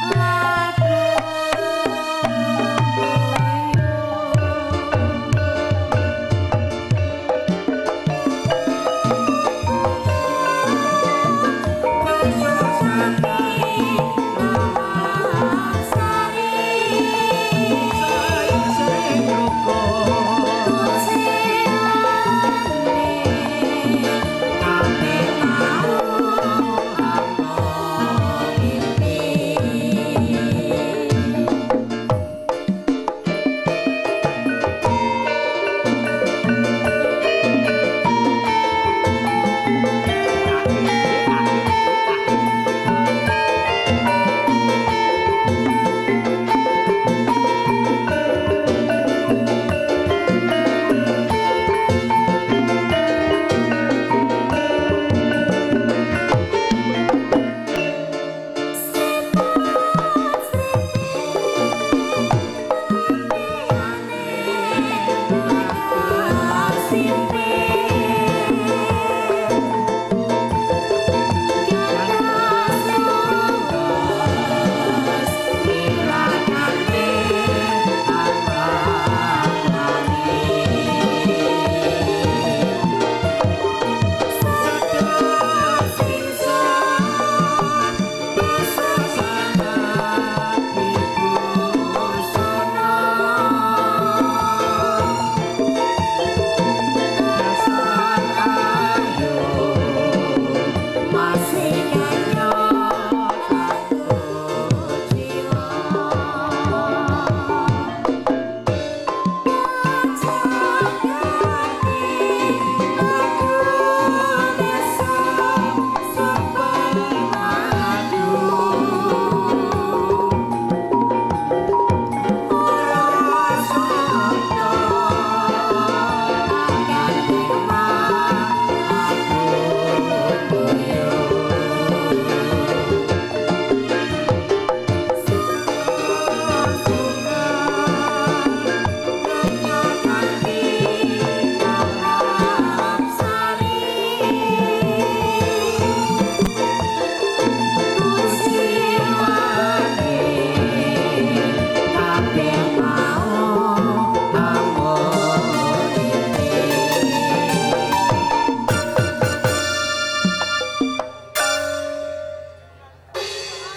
Bye.